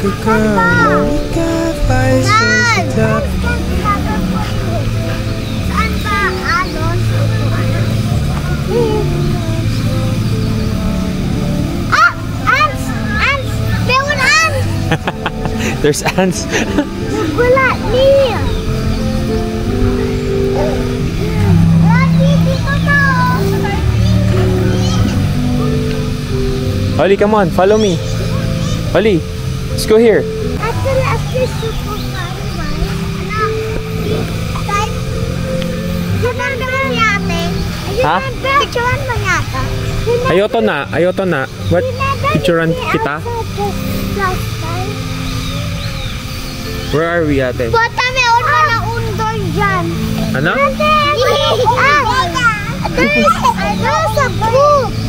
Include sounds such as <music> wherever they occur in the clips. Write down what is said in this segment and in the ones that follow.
kekal <laughs> There's ants. Look at me. Holly, come on, follow me. Holly. Let's go here. Ha? Picturean mo yata. Ayoto na, ayoto na. What? Picturean kita? Where are we ate? Bata, meron ka na undor dyan. Ano? Ah! There's, there's a poop.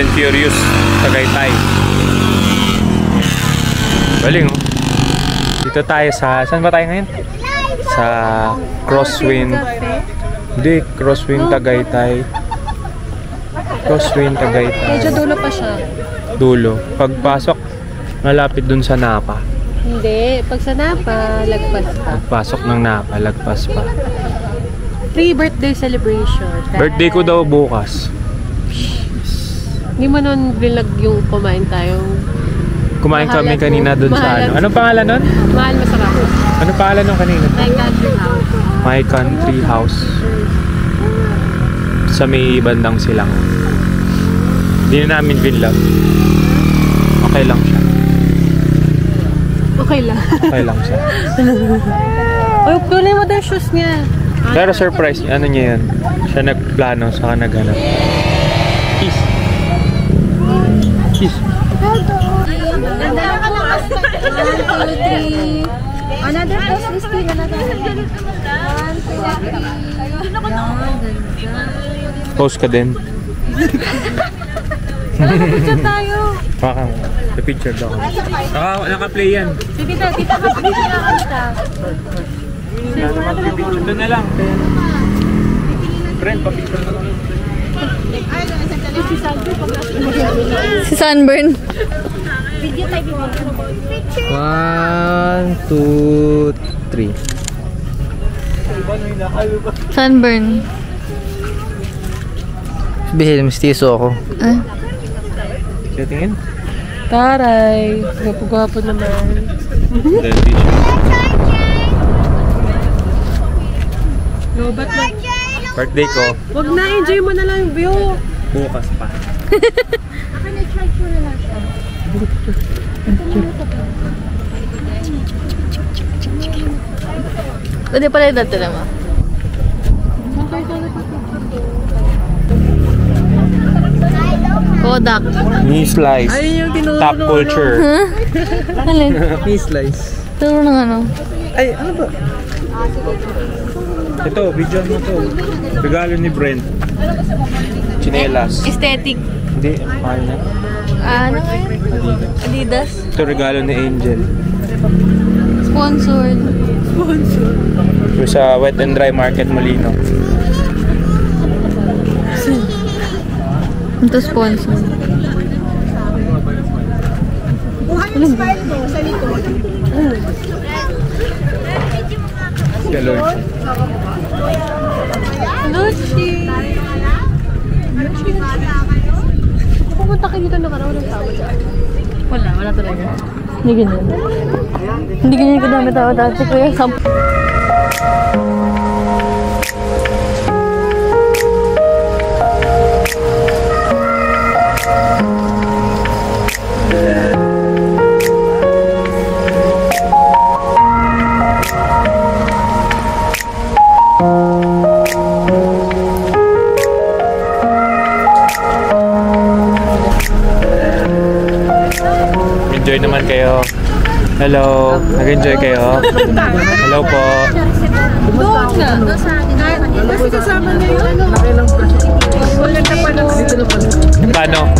And Furious. Tagaytay. Galing oh. Dito tayo sa... Saan ba tayo ngayon? Sa Crosswind. Hindi, Crosswind Tagaytay. Crosswind Tagaytay. Medyo dulo pa siya. Dulo. Pagpasok, malapit dun sa Napa. Hindi. Pag sa Napa, lagpas pa. Pagpasok ng Napa, lagpas pa. Free birthday celebration. Birthday ko daw bukas. Hindi mo nun vlog yung kumain tayo. Kumain kami Mahalan kanina po. dun sa Mahalan. ano. Anong pangalan nun? Mahal masarap. Anong pangalan nung kanina? My country house. My Country House. Sa may bandang silang. Hindi na namin vlog. Okay lang siya. Okay lang. Okay lang siya. <laughs> Uy, kunin mo daw yung shoes niya. Pero surprise, ano niya yun? Siya nagplano, saka naghanap. Ganda ka lang kasi. One, two, three. Another post this thing, another. One, two, three. Post ka din. Picture tayo. Baka the picture daw. Naka, naka-play yan. Si tita, tita ka, tita ka, tita. Doon na lang. Friend, pa-picture na lang. Si Sunburn. Picture. One, two, three. Sunburn. Sabihin, mistiso ako. Ah. Siya tingin? Taray. Gwapo-gwapo naman. Lobat na. Birthday ko, Wag na, enjoy mo na lang yung view. bukas pa. Pwede pala yung dati naman. Kodak. Knee slice. Top culture. <laughs> Alin? Knee slice. Turo ng ano? Ay, ano ba? Ito, video mo to. Regalo ni Brent. Chinelas. Aesthetic. Hindi, mahal na. Ah, ano nga yun? Adidas. Ito regalo ni Angel. Sponsored. Ito sa Wet and Dry Market Molino. Ito sponsored. Galon. Lucy! Pumunta kayo dito ng araw ng tawag. Wala, wala talaga. Hindi ganyan. Hindi ganyan kadami tao dati. Kuya, sampu. Hello. Nag-enjoy kayo? Hello po. Doon nga. Doon sa akin. Kasi kasama na yung ano. Wala na pa na. Paano?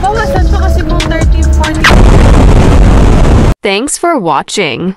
Bawasan pa kasi kung 30, 40. Thanks for watching.